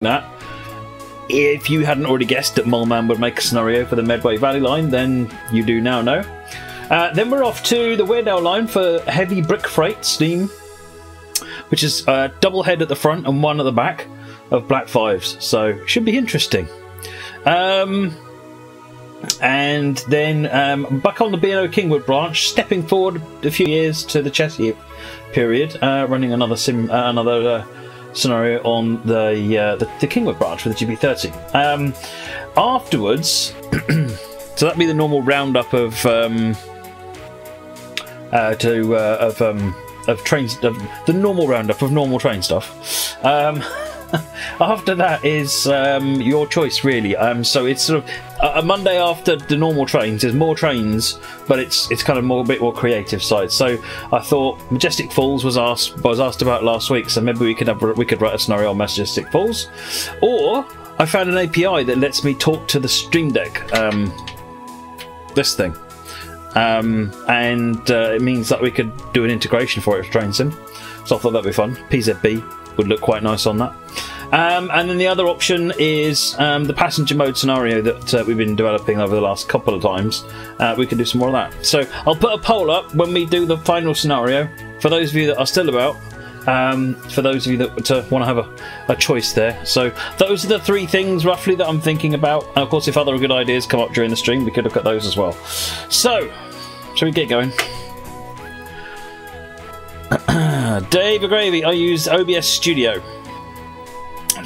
that. If you hadn't already guessed that Moleman would make a scenario for the Medway Valley line, then you do now know. Uh, then we're off to the Weird line for heavy brick freight steam, which is a double head at the front and one at the back of Black Fives. So should be interesting. Um, and then um, back on the B&O Kingwood branch, stepping forward a few years to the Chessie period, uh, running another sim, uh, another uh, scenario on the, uh, the, the Kingwood branch with the GP30. Um, afterwards, so that'd be the normal roundup of um, uh, to uh, of um, of trains of the normal roundup of normal train stuff. Um, after that is um, your choice, really. Um, so it's sort of a, Monday after the normal trains. There's more trains, but it's it's kind of more a bit more creative side. So I thought Majestic Falls was asked was asked about last week, so maybe we could have we could write a scenario on Majestic Falls, or I found an API that lets me talk to the Stream Deck. Um, this thing. Um, and uh, it means that we could do an integration for it for Train Sim. So I thought that'd be fun. PZB would look quite nice on that. Um, and then the other option is um, the passenger mode scenario that uh, we've been developing over the last couple of times. Uh, we can do some more of that. So I'll put a poll up when we do the final scenario. For those of you that are still about, um, for those of you that want to have a, a, choice there. So those are the three things roughly that I'm thinking about. And of course, if other good ideas come up during the stream, we could look at those as well. So, shall we get going? Dave Gravy, I use OBS Studio.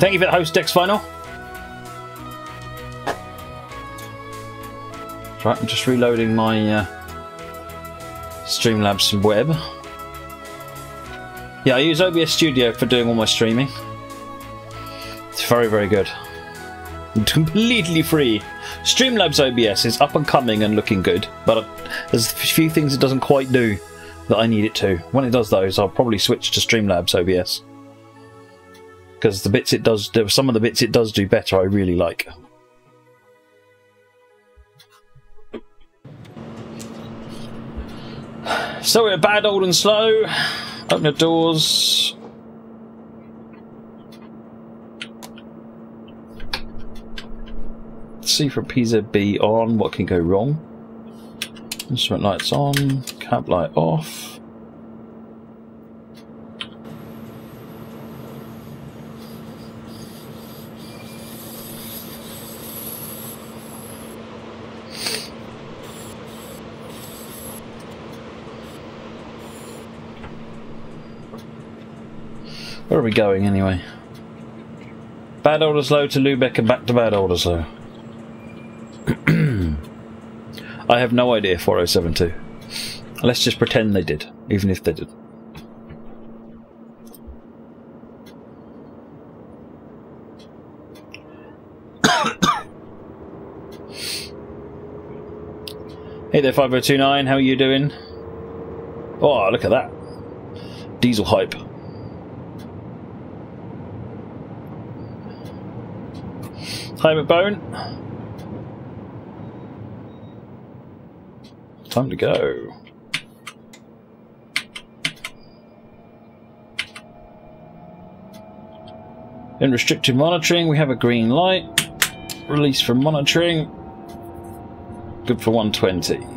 Thank you for the host, Dex Final. Right, I'm just reloading my uh, Streamlabs web. Yeah, I use OBS Studio for doing all my streaming. It's very, very good. Completely free. Streamlabs OBS is up and coming and looking good, but there's a few things it doesn't quite do that I need it to. When it does those, I'll probably switch to Streamlabs OBS because the bits it does, some of the bits it does do better, I really like. So we're Bad Oldesloe. Open the doors. C for PZB on. What can go wrong? Instrument lights on. Cab light off. Where are we going anyway? Bad Oldesloe to Lubeck and back to Bad Oldesloe. I have no idea 4072. Let's just pretend they did, even if they did. hey there 5029, how are you doing? Oh, look at that. Diesel hype. Time at bone. Time to go. In restricted monitoring, we have a green light. Release from monitoring. Good for 120.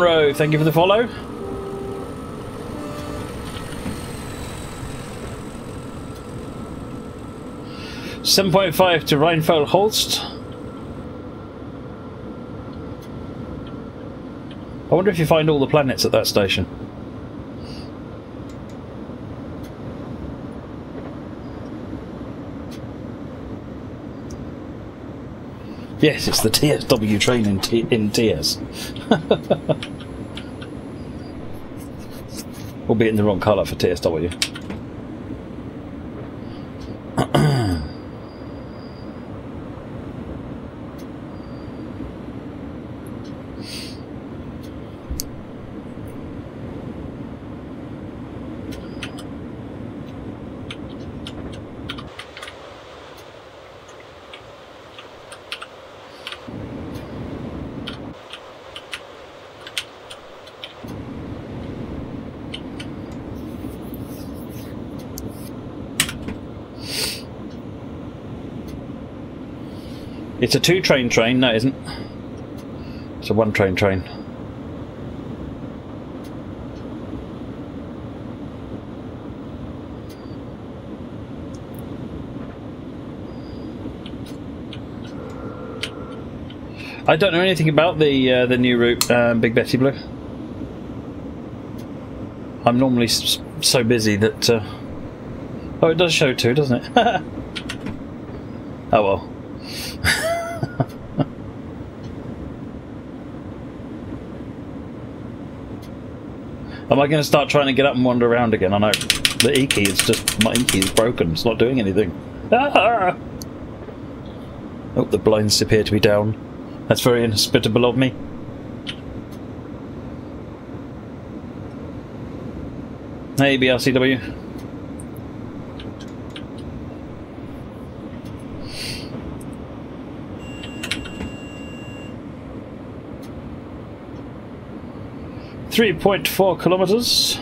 Thank you for the follow. Seven point five to Reinfeld Holst. I wonder if you find all the planets at that station. Yes, it's the TSW train in, T in TS. Albeit in the wrong colour for TSW. It's a two train train, no it isn't. It's a one train train. I don't know anything about the uh, the new route, uh, Big Betty Blue. I'm normally so busy that. Uh... Oh, it does show too, doesn't it? oh well. Am I going to start trying to get up and wander around again? I know the E key is just my E key is broken. It's not doing anything. Ah! Oh, the blinds appear to be down. That's very inhospitable of me. Hey, BRCW. Three point four kilometers.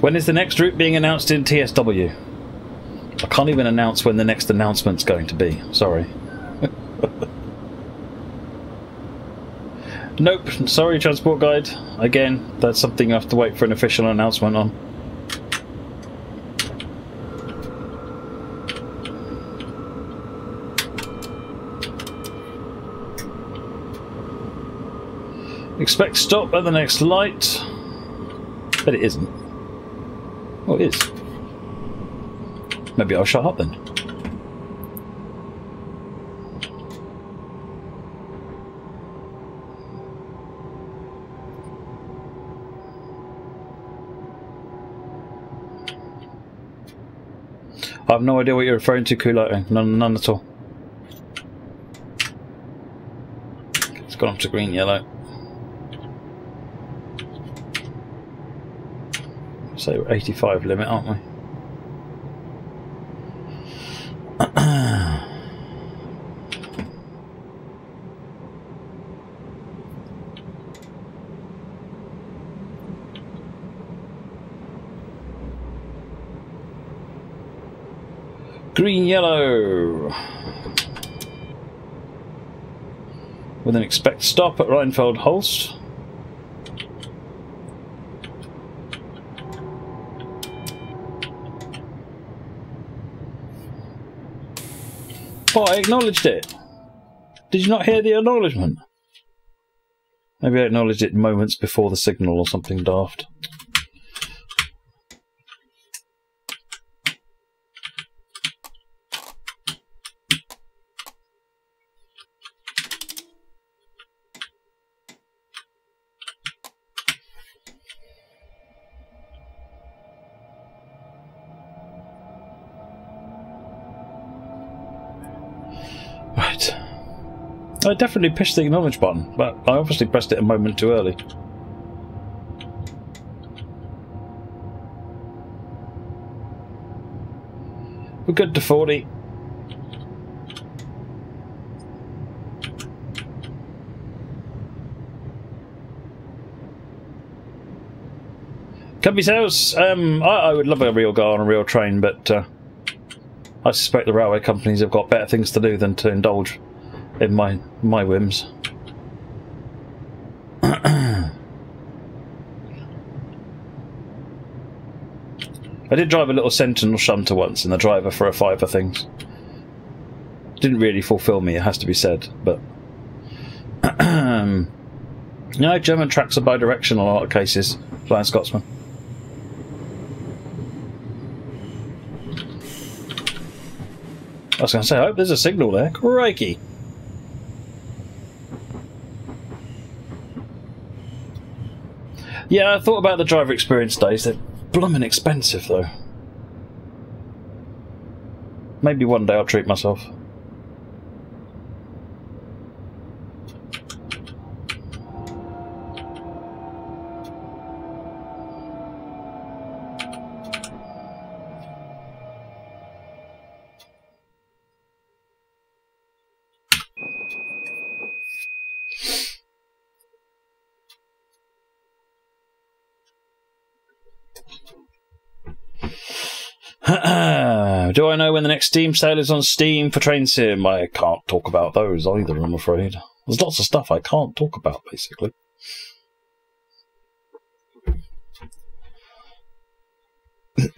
When is the next route being announced in TSW? I can't even announce when the next announcement's going to be. Sorry. Nope, sorry Transport Guide. Again, that's something I have to wait for an official announcement on. Expect stop at the next light. But it isn't. Oh, it is. Maybe I'll shut up then. I have no idea what you're referring to, Kulo. None, none at all. It's gone up to green, yellow. So 85 limit, aren't we? Green yellow. With an expect stop at Reinfeld Holst. Oh, I acknowledged it. Did you not hear the acknowledgement? Maybe I acknowledged it moments before the signal or something daft. I definitely pushed the acknowledge button, but I obviously pressed it a moment too early. We're good to 40. Company's house. Um, I, I, would love a real guy on a real train, but uh, I suspect the railway companies have got better things to do than to indulge in my my whims. I did drive a little Sentinel shunter once in the driver for a fiver things. Didn't really fulfill me, it has to be said, but no, German tracks are bi-directional in a lot of cases, Flying Scotsman. I was going to say, I hope there's a signal there. Crikey! Yeah, I thought about the driver experience days. They're blooming expensive, though. Maybe one day I'll treat myself. Know when the next Steam sale is on Steam for Train Sim? I can't talk about those either, I'm afraid. There's lots of stuff I can't talk about, basically.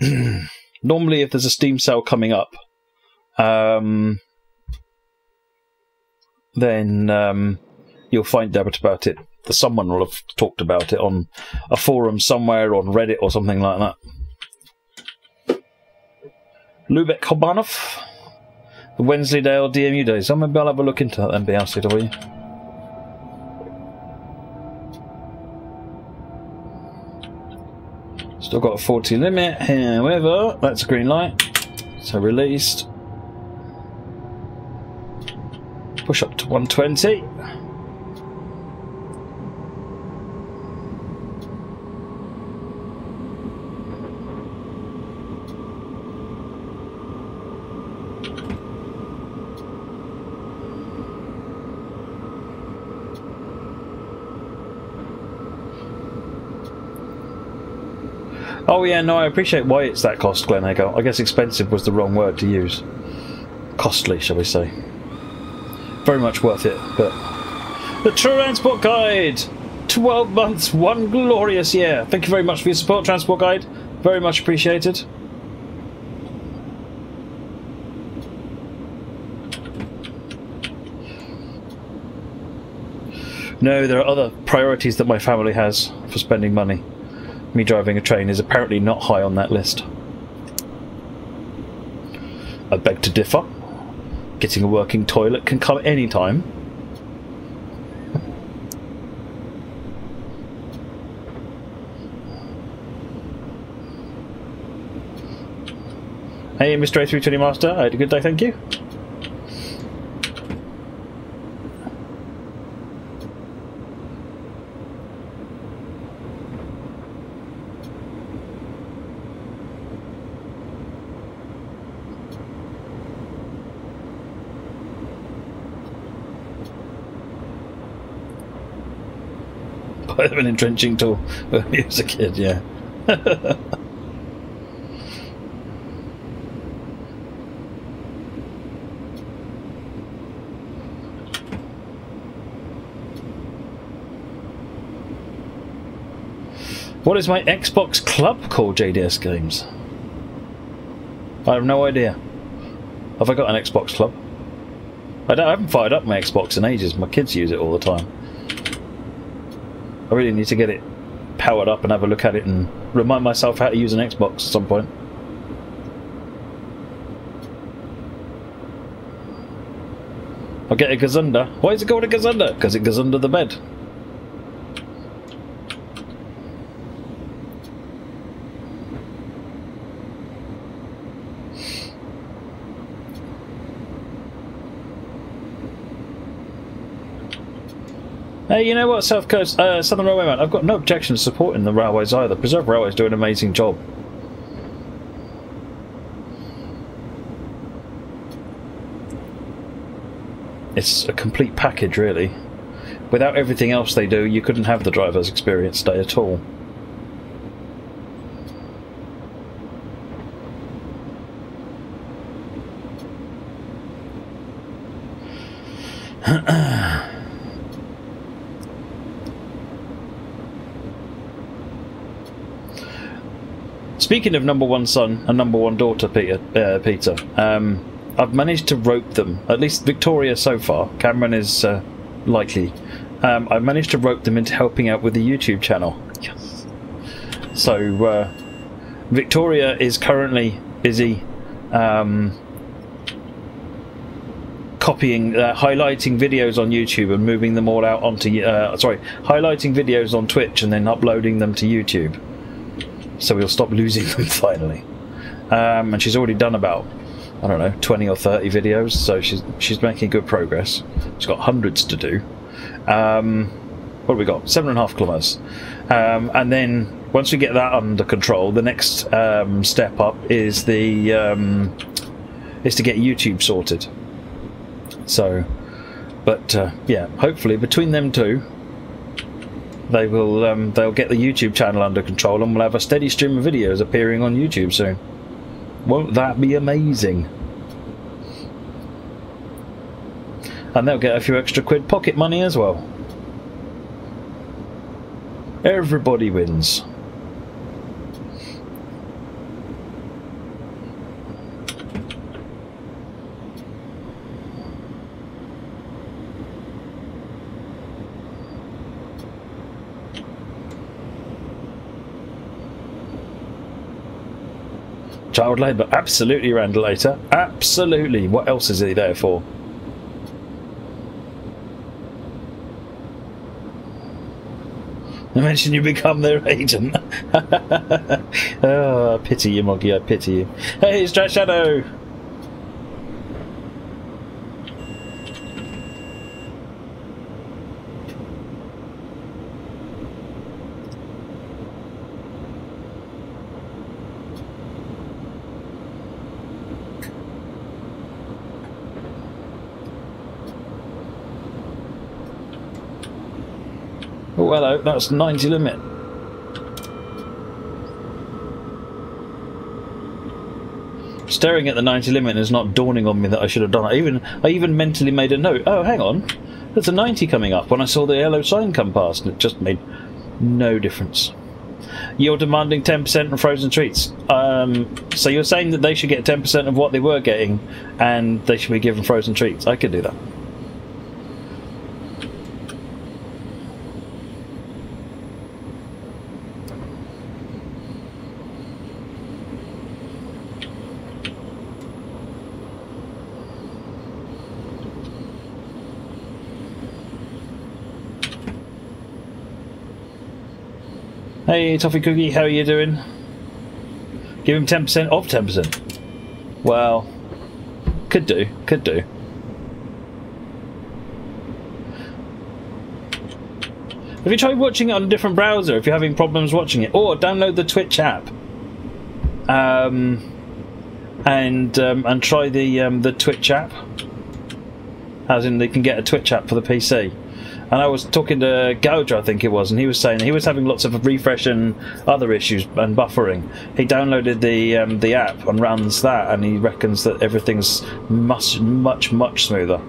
Normally, if there's a Steam sale coming up, um, then um, you'll find out about it. Someone will have talked about it on a forum somewhere, on Reddit or something like that. Lubeck Hauptbahnhof, the Wensleydale DMU days. So maybe I'll have a look into that then, BRCW. Still got a 40 limit, however, that's a green light. So released. Push up to 120. Yeah, no, I appreciate why it's that cost, Glen Echo. I guess expensive was the wrong word to use. Costly, shall we say. Very much worth it, but... The True Transport Guide! 12 months, one glorious year. Thank you very much for your support, Transport Guide. Very much appreciated. No, there are other priorities that my family has for spending money me driving a train is apparently not high on that list. I beg to differ. Getting a working toilet can come any time. Hey, Mr. A320 Master, I had a good day, thank you. Of an entrenching tool when he was a kid, yeah. What is my Xbox club called, JDS Games? I have no idea. Have I got an Xbox club? I, I haven't fired up my Xbox in ages. My kids use it all the time. I really need to get it powered up and have a look at it and remind myself how to use an Xbox at some point. I'll get a Gazunder. Why is it called a Gazunder? Because it goes under the bed. Hey, you know what, South Coast, uh, Southern Railway man, I've got no objection to supporting the railways either. Preserve Railways do an amazing job. It's a complete package, really. Without everything else they do, you couldn't have the driver's experience day at all. Speaking of number one son and number one daughter, Peter, uh, Peter, um, I've managed to rope them. At least Victoria so far. Cameron is uh, likely. Um, I've managed to rope them into helping out with the YouTube channel. Yes. So uh, Victoria is currently busy um, copying, uh, highlighting videos on YouTube and moving them all out onto. Uh, sorry, highlighting videos on Twitch and then uploading them to YouTube so we'll stop losing them finally. Um, and she's already done about I don't know 20 or 30 videos, so she's she's making good progress. She's got hundreds to do. Um, what have we got? Seven and a half kilometers, um, and then once we get that under control, the next um, step up is the um, is to get YouTube sorted. So, but uh, yeah, hopefully between them two, they will um, they'll get the YouTube channel under control and we'll have a steady stream of videos appearing on YouTube soon. Won't that be amazing? And they'll get a few extra quid pocket money as well. Everybody wins. Child labour, absolutely, Randalator. Absolutely. What else is he there for? I mentioned you become their agent. oh, I pity you, Moggy. I pity you. Hey, Shadow. Hello, that's 90 limit. Staring at the 90 limit is not dawning on me that I should have done it. I even, I even mentally made a note. Oh, hang on. There's a 90 coming up when I saw the yellow sign come past, and it just made no difference. You're demanding 10% from frozen treats. Um, so you're saying that they should get 10% of what they were getting, and they should be given frozen treats. I could do that. Toffee Cookie, how are you doing? Give him 10% off 10%. Well, could do, could do. Have you tried watching it on a different browser if you're having problems watching it? Or download the Twitch app. Um, and um, and try the um, the Twitch app. As in, they can get a Twitch app for the PC. And I was talking to Gouger, I think it was, and he was saying he was having lots of refresh and other issues and buffering. He downloaded the um, the app and runs that, and he reckons that everything's much, much, much smoother.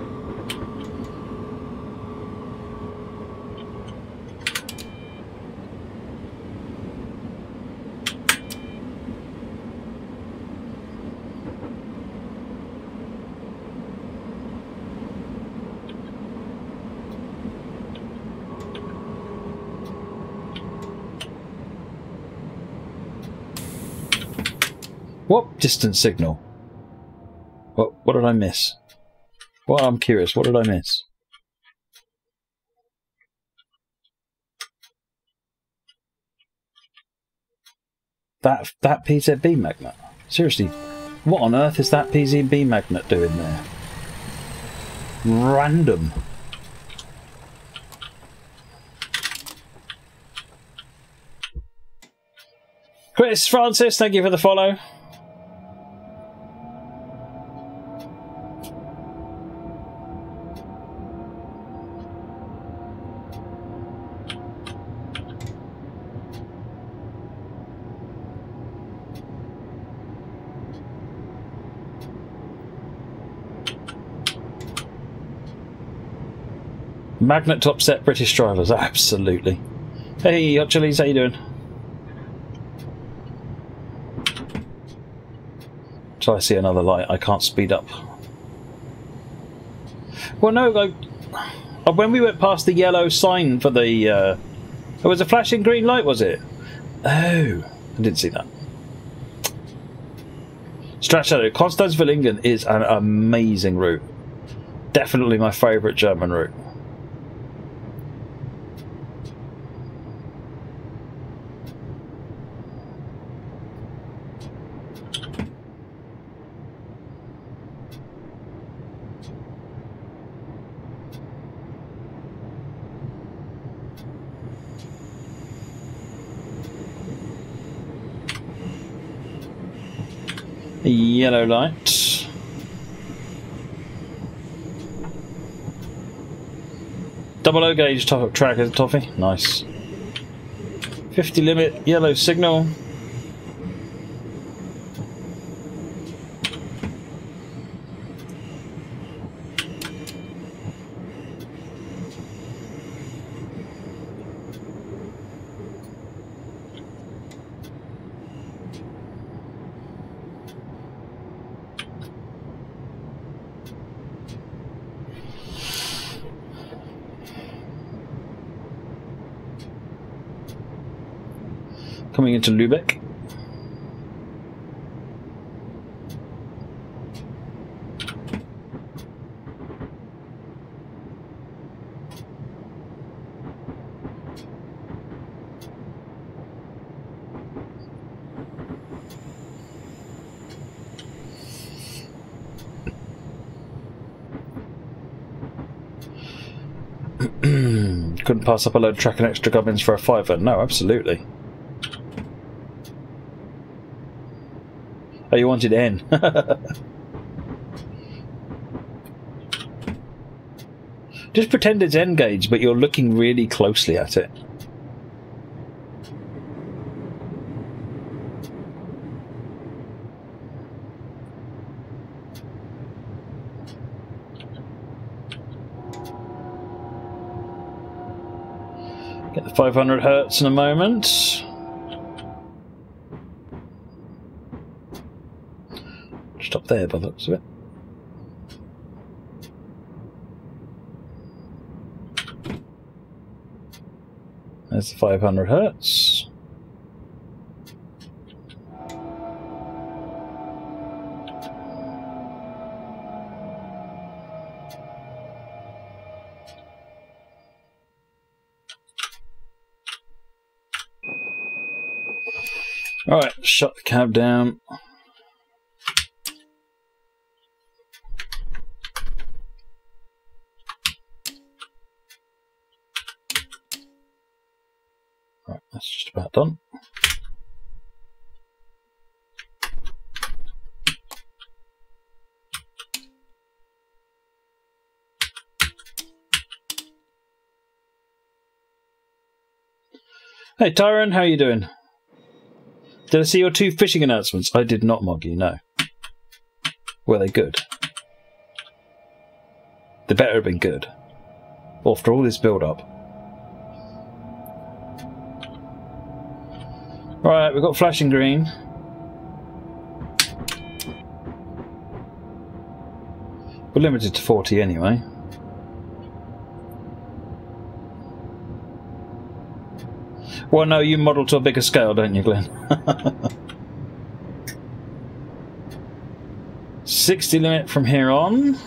What distance signal? What what did I miss? Well, I'm curious. What did I miss? That that PZB magnet. Seriously, what on earth is that PZB magnet doing there? Random. Chris Francis, thank you for the follow. Magnet to upset British drivers, absolutely. Hey, Hot Chilies, how you doing? Till I see another light, I can't speed up. Well, no, like, uh, when we went past the yellow sign for the... Uh, it was a flashing green light, was it? Oh, I didn't see that. Strat Shadow, Konstanz-Villingen is an amazing route. Definitely my favourite German route. Yellow light. Double O gauge top track is toffee. Nice. 50 limit, yellow signal. Into Lubeck. Couldn't pass up a load of tracking extra gubbins for a fiver. No, absolutely. You wanted N. Just pretend it's N-gauge, but you're looking really closely at it. Get the 500 hertz in a moment. Stop there by the looks of it. There's the 500 hertz. All right, shut the cab down. Done. Hey Tyron, how are you doing? Did I see your two fishing announcements? I did not, Moggy, no. Were they good? They better have been good. After all this build up. Right, we've got flashing green. We're limited to 40 anyway. Well, no, you model to a bigger scale, don't you, Glenn? 60 limit from here on.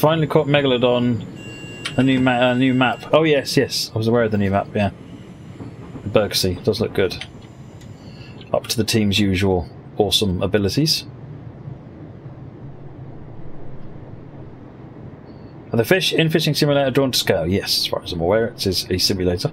Finally caught Megalodon. A new, a new map. Oh yes, yes. I was aware of the new map, yeah. Bergsee does look good. Up to the team's usual awesome abilities. Are the fish in Fishing Simulator drawn to scale? Yes, as far as I'm aware, it is a simulator.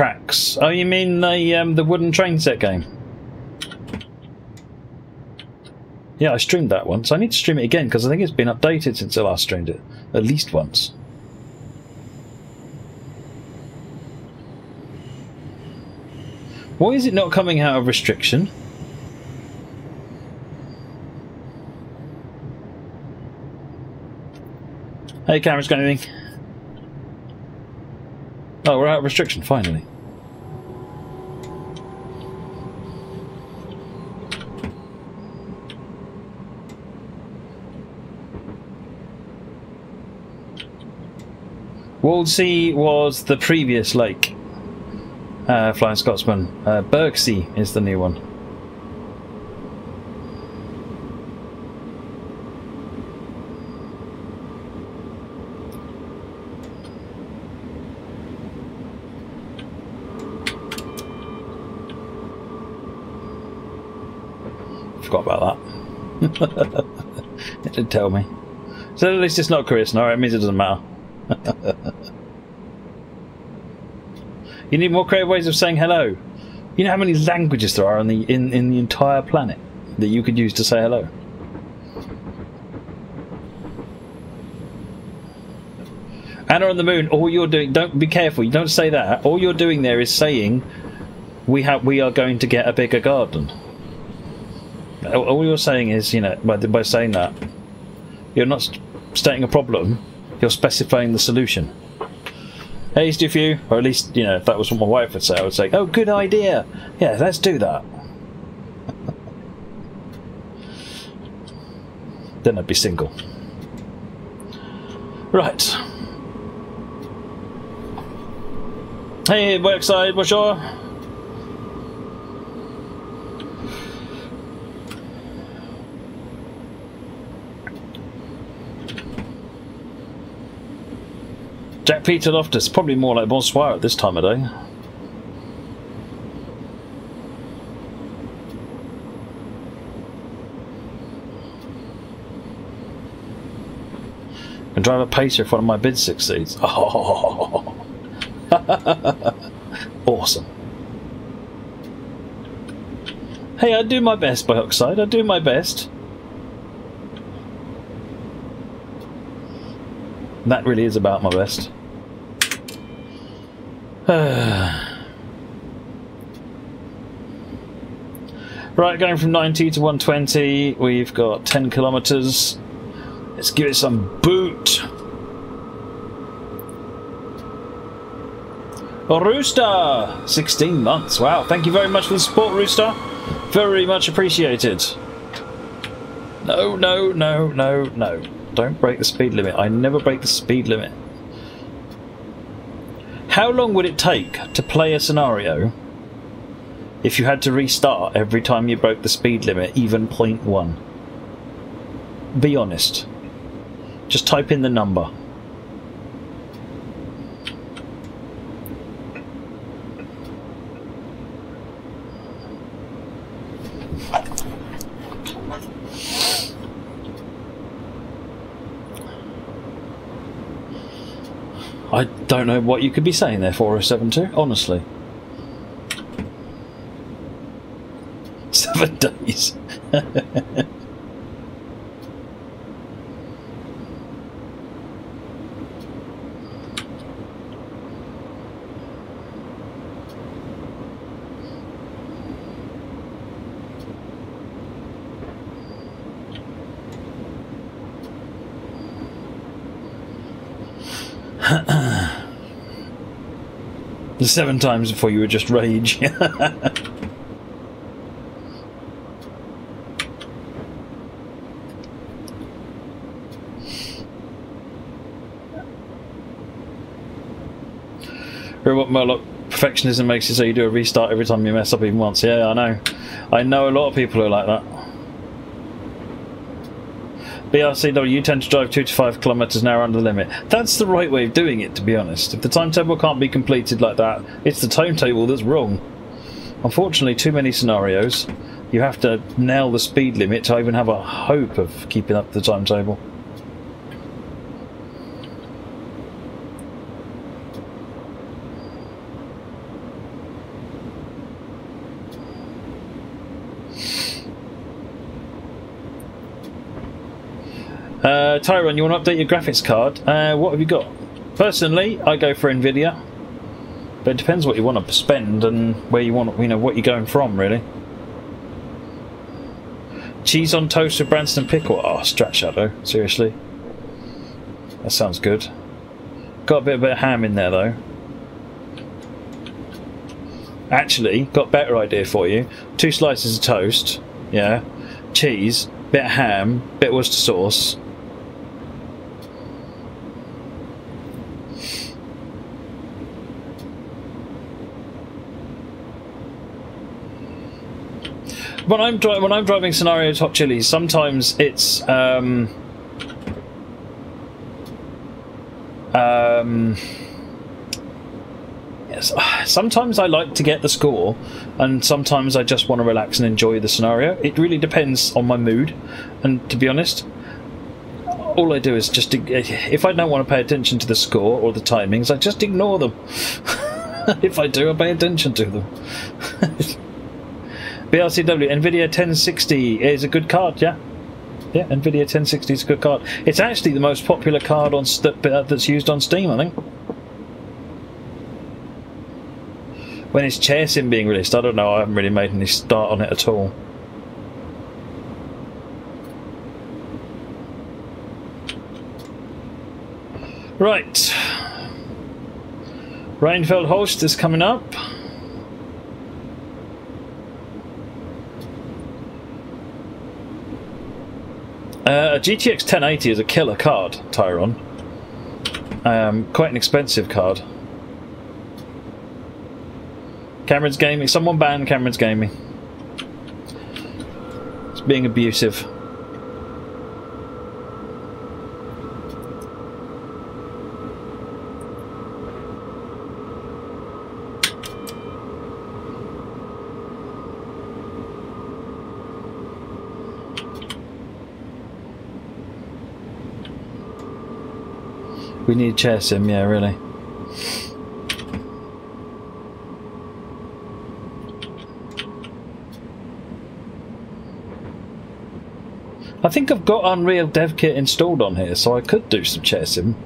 tracks. Oh, you mean the um, the wooden train set game? Yeah, I streamed that once. I need to stream it again because I think it's been updated since I last streamed it, at least once. Why is it not coming out of restriction? Hey, camera's got anything? Oh, we're out of restriction, finally. Waldsee was the previous lake. Uh, Flying Scotsman. Uh, Bergsee is the new one. Forgot about that. it didn't tell me. So at least it's not Chris. No, it means it doesn't matter. You need more creative ways of saying hello. You know how many languages there are in the in, in the entire planet that you could use to say hello. Anna on the moon. All you're doing. Don't be careful. You don't say that. All you're doing there is saying, "We have. We are going to get a bigger garden." All you're saying is, you know, by, by saying that, you're not stating a problem you're specifying the solution. Hey, you, or at least, you know, if that was what my wife would say, I would say, oh, good idea. Yeah, let's do that. then I'd be single. Right. Hey, Workside, bonjour. Jack Peter Loftus, probably more like Bonsoir at this time of day. And drive a pacer if one of my bids succeeds. Oh. awesome. Hey, I do my best by Oxide. I do my best. That really is about my best. right, going from 90 to 120, we've got 10 kilometres. Let's give it some boot. Oh, Rooster! 16 months. Wow, thank you very much for the support, Rooster. Very much appreciated. No, no, no, no, no. Don't break the speed limit. I never break the speed limit. How long would it take to play a scenario if you had to restart every time you broke the speed limit, even 0.1? Be honest. Just type in the number. I don't know what you could be saying there, 4072, honestly. Seven days. Seven times before you would just rage. Robot Murloc perfectionism makes it so you do a restart every time you mess up even once. Yeah, I know. I know a lot of people are like that. BRCW, you tend to drive 2 to 5 kilometres an hour under the limit. That's the right way of doing it, to be honest. If the timetable can't be completed like that, it's the timetable that's wrong. Unfortunately, too many scenarios, you have to nail the speed limit to even have a hope of keeping up the timetable. Tyrone, you want to update your graphics card? Uh, what have you got? Personally, I go for Nvidia, but it depends what you want to spend and where you want, you know, what you're going from, really. Cheese on toast with Branston pickle. Oh, Strat Shadow, seriously. That sounds good. Got a bit, a bit of ham in there though. Actually, got better idea for you. Two slices of toast, yeah, cheese, bit of ham, bit of Worcester sauce. When I'm driving, when I'm driving scenario hot chilies, sometimes it's um, um, yes, sometimes I like to get the score, and sometimes I just want to relax and enjoy the scenario. It really depends on my mood, and to be honest, all I do is just if I don't want to pay attention to the score or the timings, I just ignore them. if I do, I pay attention to them. BRCW Nvidia 1060 is a good card, yeah. Yeah, Nvidia 1060 is a good card. It's actually the most popular card on uh, that's used on Steam, I think. When is Chairsim being released? I don't know. I haven't really made any start on it at all. Right. Reinfeld Holst is coming up. Uh, a GTX 1080 is a killer card, Tyron. Um, quite an expensive card. Cameron's Gaming. Someone banned Cameron's Gaming. It's being abusive. We need Chairsim, yeah, really. I think I've got Unreal Dev Kit installed on here, so I could do some Chairsim.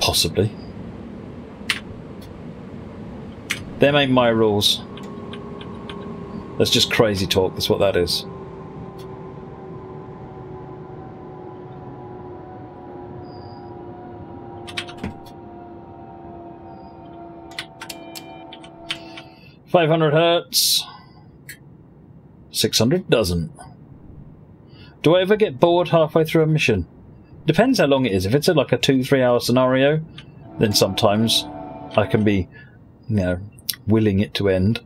Possibly. Them ain't my rules. That's just crazy talk, that's what that is. Five hundred hertz. 600 doesn't. Do I ever get bored halfway through a mission? Depends how long it is. If it's a, like a two, three hour scenario, then sometimes I can be, you know, willing it to end.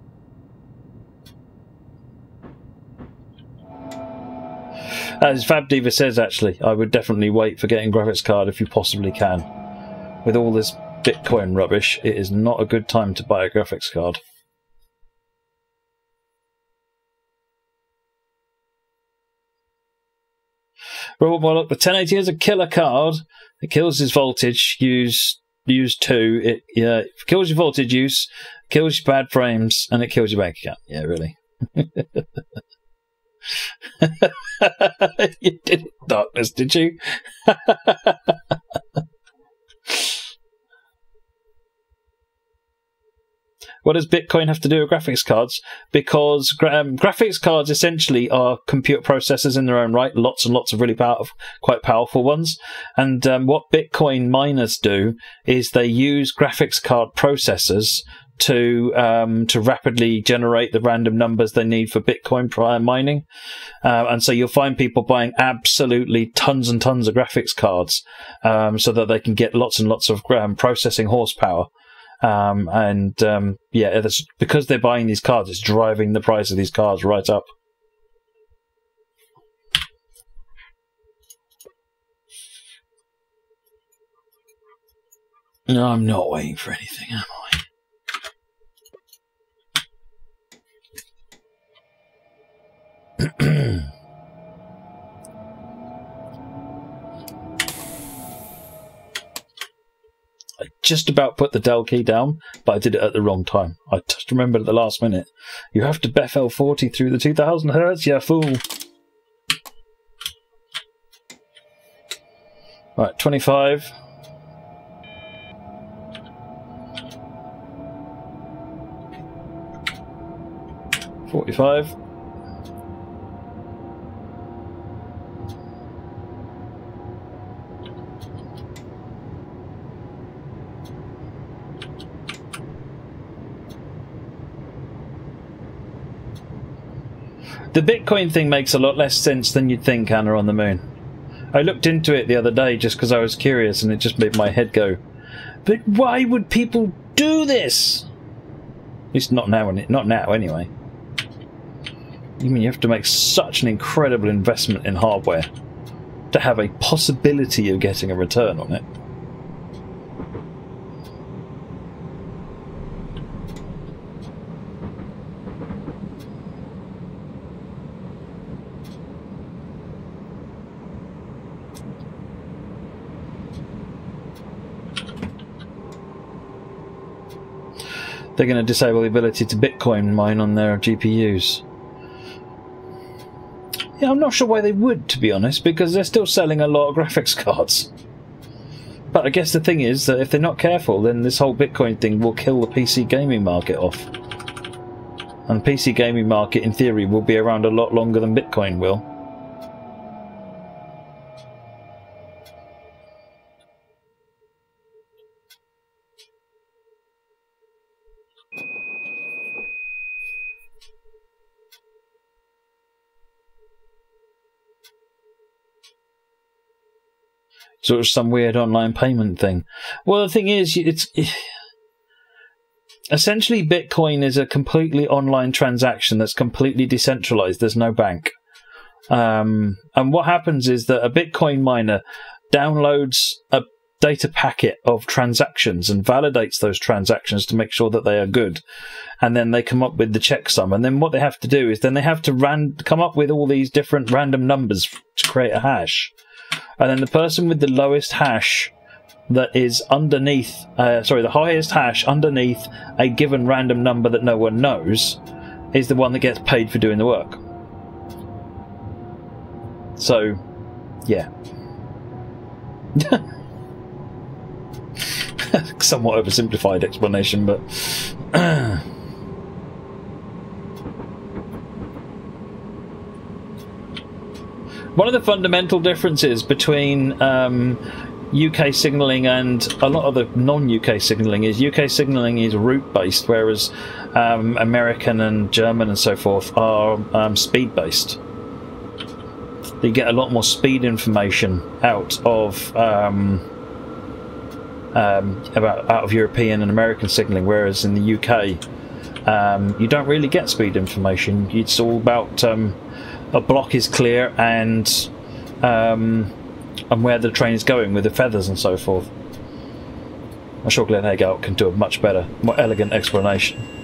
As Fab Diva says, actually, I would definitely wait for getting graphics card if you possibly can. With all this Bitcoin rubbish, it is not a good time to buy a graphics card. Robot Warlock, the 1080 is a killer card. It kills his voltage. Use use two. It yeah, kills your voltage use, kills your bad frames, and it kills your bank account. Yeah, really. you did darkness, did you? What does Bitcoin have to do with graphics cards? Because um, graphics cards essentially are computer processors in their own right, lots and lots of really powerful, quite powerful ones. And um, what Bitcoin miners do is they use graphics card processors to um, to rapidly generate the random numbers they need for Bitcoin prior mining, uh, and so you'll find people buying absolutely tons and tons of graphics cards um, so that they can get lots and lots of um, processing horsepower um, and um, yeah, because they're buying these cars, it's driving the price of these cars right up. No, I'm not waiting for anything, am I? just about put the del key down, but I did it at the wrong time. I just remembered at the last minute. You have to Befehl 40 through the 2000 hertz, yeah, fool. Right, 25. Forty-five. The Bitcoin thing makes a lot less sense than you'd think, Anna on the Moon. I looked into it the other day just because I was curious and it just made my head go, but why would people do this? At least not now, not now anyway. You mean you have to make such an incredible investment in hardware to have a possibility of getting a return on it? They're going to disable the ability to Bitcoin mine on their GPUs. Yeah, I'm not sure why they would, to be honest, because they're still selling a lot of graphics cards. But I guess the thing is that if they're not careful, then this whole Bitcoin thing will kill the PC gaming market off. And PC gaming market, in theory, will be around a lot longer than Bitcoin will. Sort of some weird online payment thing. Well, the thing is, it's essentially Bitcoin is a completely online transaction that's completely decentralized. There's no bank. Um, and what happens is that a Bitcoin miner downloads a data packet of transactions and validates those transactions to make sure that they are good. And then they come up with the checksum. And then what they have to do is then they have to ran- come up with all these different random numbers to create a hash and then the person with the lowest hash that is underneath, uh, sorry, the highest hash underneath a given random number that no one knows is the one that gets paid for doing the work. So, yeah. Somewhat oversimplified explanation, but. One of the fundamental differences between um, UK signalling and a lot of the non-UK signalling is UK signalling is route based, whereas um, American and German and so forth are um, speed based. You get a lot more speed information out of um, um, about out of European and American signalling, whereas in the UK um, you don't really get speed information. It's all about um, a block is clear and um, and where the train is going with the feathers and so forth. I'm sure Glenn Hagout can do a much better, more elegant explanation.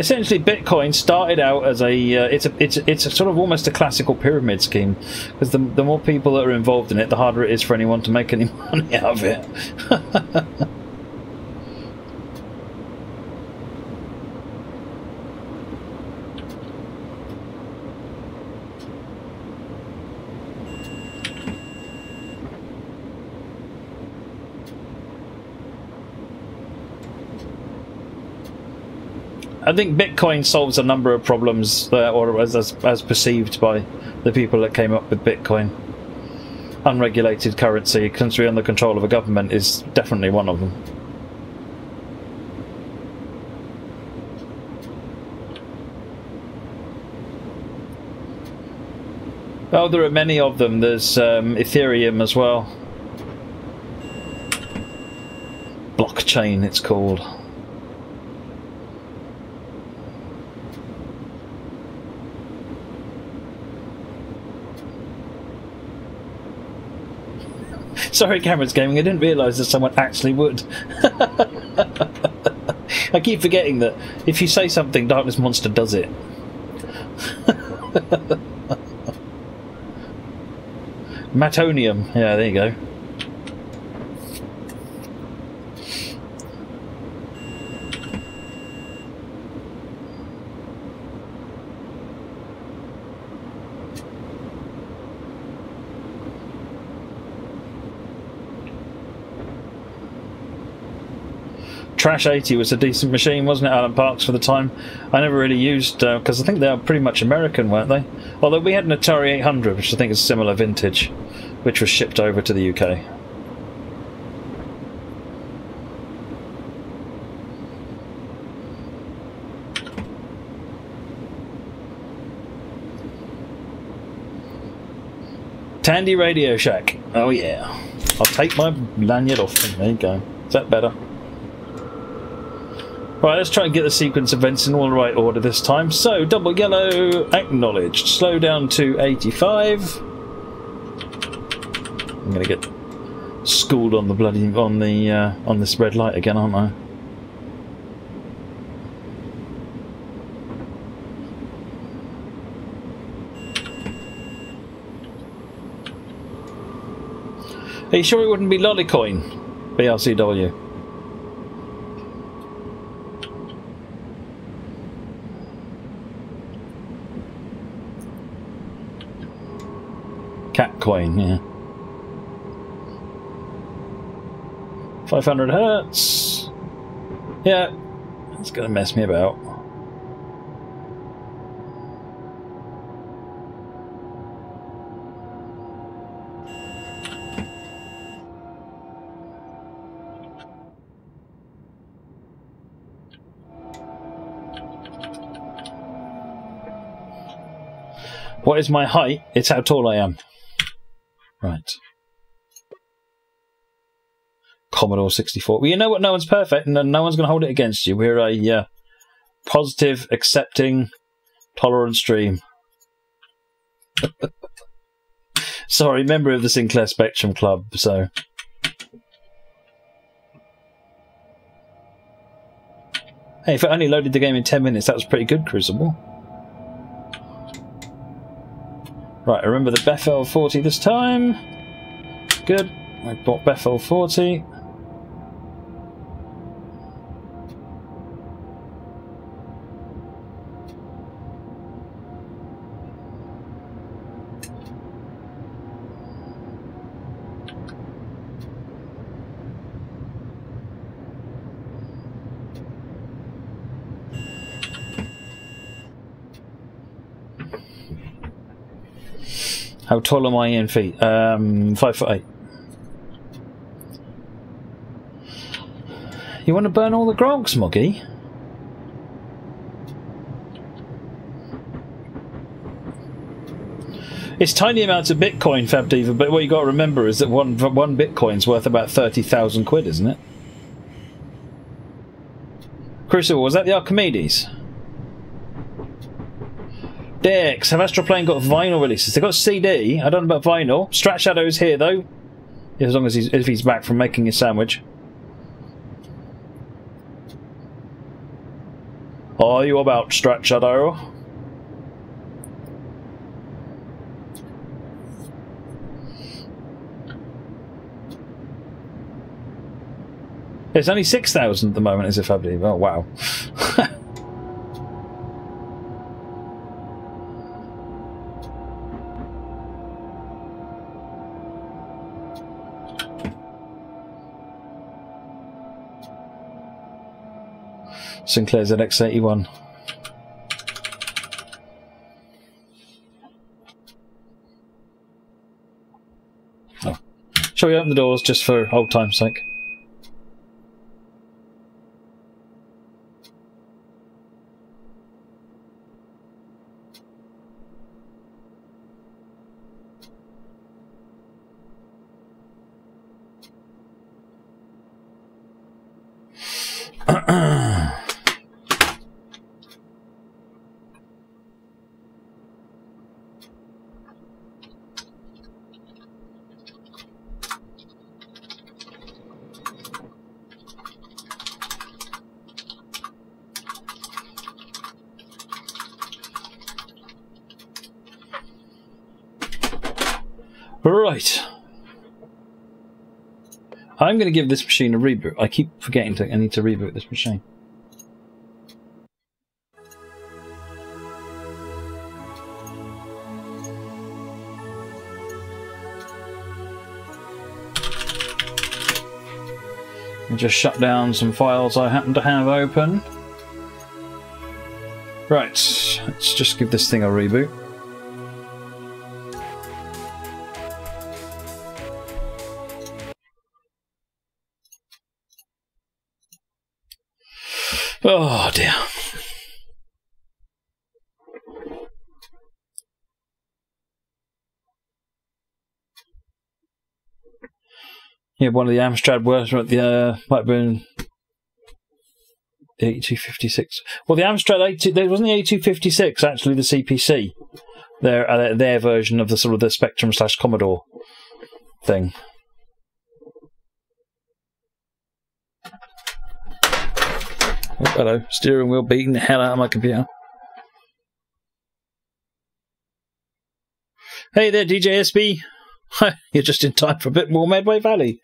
Essentially Bitcoin started out as a uh, it's a it's it's a sort of almost a classical pyramid scheme because the the more people that are involved in it, the harder it is for anyone to make any money out of it. I think Bitcoin solves a number of problems, or as, as, as perceived by the people that came up with Bitcoin. Unregulated currency, country under control of a government, is definitely one of them. Oh, there are many of them. There's um, Ethereum as well. Blockchain, it's called. Sorry, Cameron's Gaming, I didn't realise that someone actually would. I keep forgetting that if you say something, Darkness Monster does it. Matonium, yeah, there you go. Trash 80 was a decent machine, wasn't it, Alan Parks, for the time? I never really used, because uh, I think they are pretty much American, weren't they? Although we had an Atari 800, which I think is similar vintage. which was shipped over to the UK. Tandy Radio Shack. Oh yeah. I'll take my lanyard off. There you go. Is that better? Right, let's try and get the sequence events in all the right order this time. So, double yellow, acknowledged. Slow down to 85. I'm going to get schooled on the bloody on the uh, on this red light again, aren't I? Are you sure it wouldn't be Lollycoin? BRCW. Catcoin, yeah. 500 hertz. Yeah, it's gonna mess me about. What is my height? It's how tall I am. Right. Commodore 64. Well, you know what? No one's perfect, and no one's going to hold it against you. We're a uh, positive, accepting, tolerant stream. Sorry, member of the Sinclair Spectrum Club, so. Hey, if it only loaded the game in 10 minutes, that was pretty good, Crucible. Right, I remember the Befehl 40 this time. Good. I bought Befehl 40. How tall am I in feet? Um, five foot eight. You want to burn all the grogs, Moggy? It's tiny amounts of Bitcoin, Fab Fabdiva, but what you got to remember is that one one Bitcoin's worth about thirty thousand quid, isn't it? Crucible, was that the Archimedes? Dix, have Astral Plane got vinyl releases? They've got CD. I don't know about vinyl. Strat Shadow's here though. As long as he's if he's back from making his sandwich. Are you about Strat Shadow? It's only 6,000 at the moment, as if I believe. Oh, wow. Sinclair's NX81. Oh. Shall we open the doors just for old time's sake? Right. I'm going to give this machine a reboot. I keep forgetting to. I need to reboot this machine. just shut down some files I happen to have open. Right, let's just give this thing a reboot. Yeah, one of the Amstrad works at the uh, might have been 8256. Well, the Amstrad 82, there wasn't the 8256 actually the CPC. Their uh, their version of the sort of the Spectrum slash Commodore thing. Oh, hello, steering wheel beating the hell out of my computer. Hey there, DJ SB. You're just in time for a bit more Medway Valley.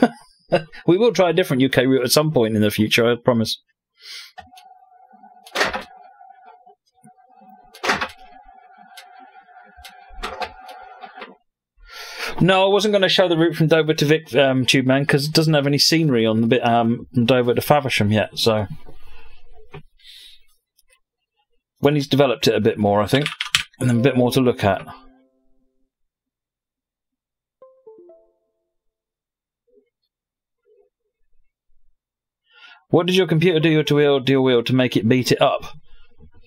we will try a different UK route at some point in the future, I promise. No, I wasn't going to show the route from Dover to Vic um, Tube Man because it doesn't have any scenery on the bit um, from Dover to Faversham yet. So when he's developed it a bit more, I think, and then a bit more to look at. What did your computer do to your wheel to make it beat it up?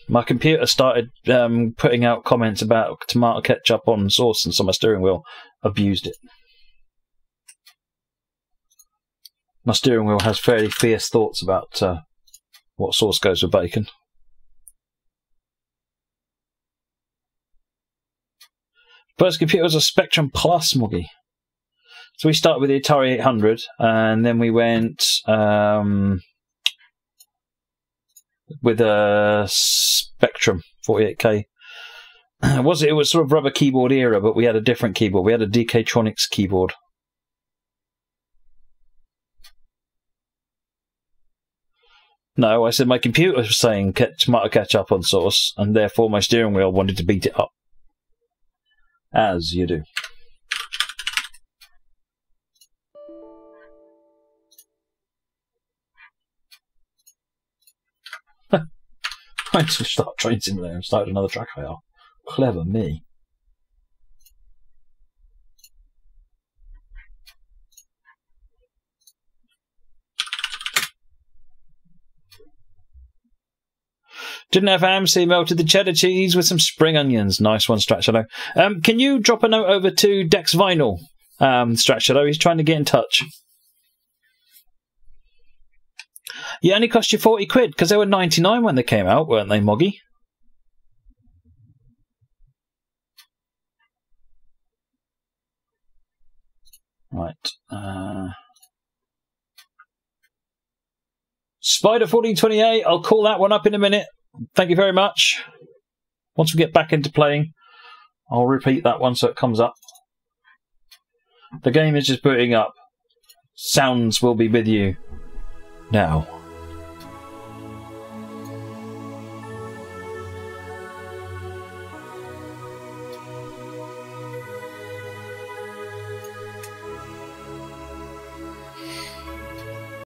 My computer started um, putting out comments about tomato ketchup on sauce, and so my steering wheel abused it. My steering wheel has fairly fierce thoughts about uh, what sauce goes with bacon. First computer was a Spectrum Plus, Moggy. So we started with the Atari 800, and then we went um, with a Spectrum 48K. was it? It was sort of rubber keyboard era, but we had a different keyboard. We had a DK-Tronics keyboard. No, I said my computer was saying tomato ketchup on sauce, and therefore my steering wheel wanted to beat it up. As you do. I to start Train Simulator and start another track I are. Clever me. Didn't have ham, so melted the cheddar cheese with some spring onions. Nice one, Strat. Um, can you drop a note over to Dex Vinyl, um? He's trying to get in touch. Yeah, only cost you 40 quid because they were 99 when they came out, weren't they, Moggy? Right. Uh... Spider 1428, I'll call that one up in a minute. Thank you very much. Once we get back into playing, I'll repeat that one so it comes up. The game is just booting up. Sounds will be with you now.